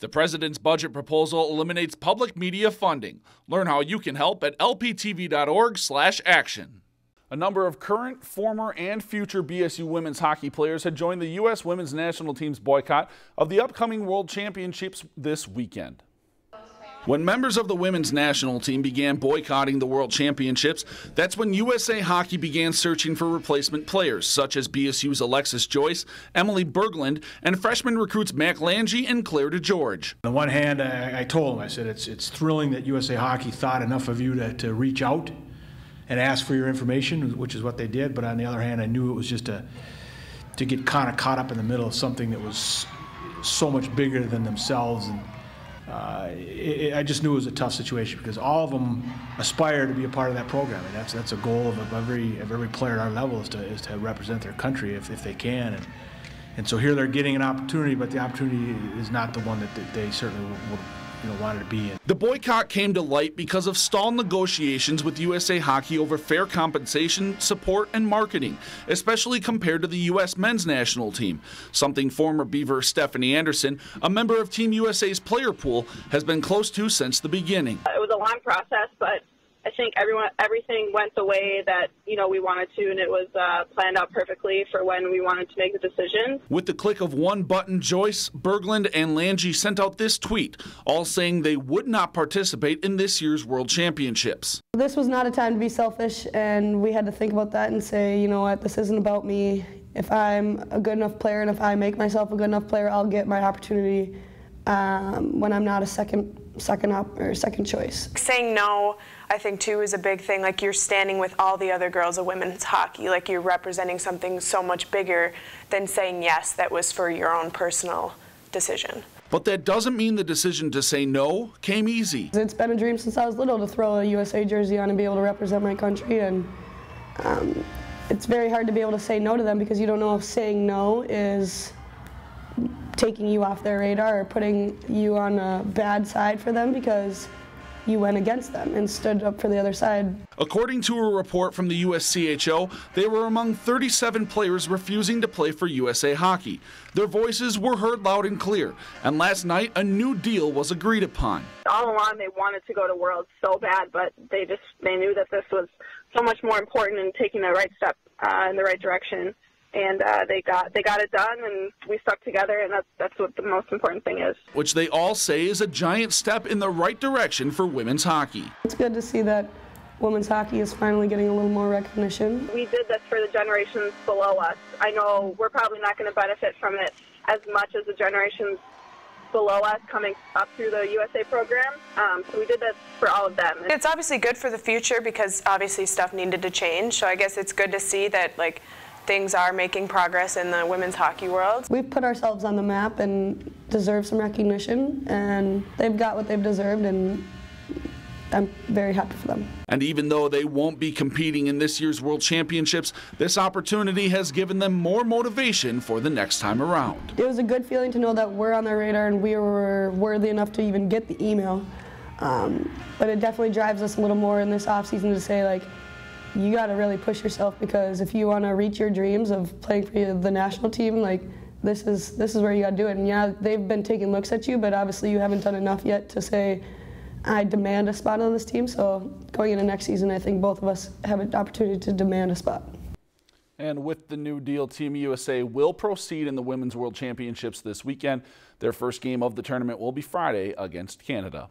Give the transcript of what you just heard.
The president's budget proposal eliminates public media funding. Learn how you can help at lptv.org/action. A number of current, former, and future BSU women's hockey players had joined the U.S. women's national team's boycott of the upcoming World Championships this weekend. When members of the women's national team began boycotting the World Championships, that's when USA Hockey began searching for replacement players, such as BSU's Alexis Joyce, Emily Berglund, and freshman recruits Mac Lange and Claire DeGeorge. On the one hand, I, I told them, I said, it's, it's thrilling that USA Hockey thought enough of you to, to reach out and ask for your information, which is what they did. But on the other hand, I knew it was just a to get kind of caught up in the middle of something that was so much bigger than themselves. And uh, it, I just knew it was a tough situation because all of them aspire to be a part of that program. And that's that's a goal of every of every player at our level is to is to represent their country if, if they can. And, and so here they're getting an opportunity, but the opportunity is not the one that they certainly will, will you know, wanted to be in. The boycott came to light because of stalled negotiations with USA Hockey over fair compensation, support, and marketing, especially compared to the U.S. men's national team, something former Beaver Stephanie Anderson, a member of Team USA's player pool, has been close to since the beginning. It was a long process, but I think everyone everything went the way that you know we wanted to, and it was uh, planned out perfectly for when we wanted to make the decision. With the click of one button, Joyce, Berglund, and Lange sent out this tweet, all saying they would not participate in this year's World Championships. This was not a time to be selfish, and we had to think about that and say, you know what, this isn't about me. If I'm a good enough player, and if I make myself a good enough player, I'll get my opportunity um, when I'm not a second second up or second choice. Saying no, I think too is a big thing. Like you're standing with all the other girls of women's hockey. Like you're representing something so much bigger than saying yes that was for your own personal decision. But that doesn't mean the decision to say no came easy. It's been a dream since I was little to throw a USA jersey on and be able to represent my country and um, it's very hard to be able to say no to them because you don't know if saying no is taking you off their radar or putting you on a bad side for them because you went against them and stood up for the other side. According to a report from the USCHO, they were among 37 players refusing to play for USA Hockey. Their voices were heard loud and clear, and last night a new deal was agreed upon. All along they wanted to go to Worlds so bad, but they just they knew that this was so much more important and taking the right step uh, in the right direction and uh, they got they got it done, and we stuck together, and that's that's what the most important thing is. Which they all say is a giant step in the right direction for women's hockey. It's good to see that women's hockey is finally getting a little more recognition. We did this for the generations below us. I know we're probably not going to benefit from it as much as the generations below us coming up through the USA program. Um, so we did this for all of them. It's obviously good for the future because obviously stuff needed to change. So I guess it's good to see that like things are making progress in the women's hockey world. We've put ourselves on the map and deserve some recognition, and they've got what they've deserved, and I'm very happy for them. And even though they won't be competing in this year's World Championships, this opportunity has given them more motivation for the next time around. It was a good feeling to know that we're on their radar and we were worthy enough to even get the email. Um, but it definitely drives us a little more in this offseason to say, like, you got to really push yourself because if you want to reach your dreams of playing for the national team, like this is this is where you got to do it. And yeah, they've been taking looks at you, but obviously you haven't done enough yet to say I demand a spot on this team. So going into next season, I think both of us have an opportunity to demand a spot. And with the new deal, Team USA will proceed in the Women's World Championships this weekend. Their first game of the tournament will be Friday against Canada.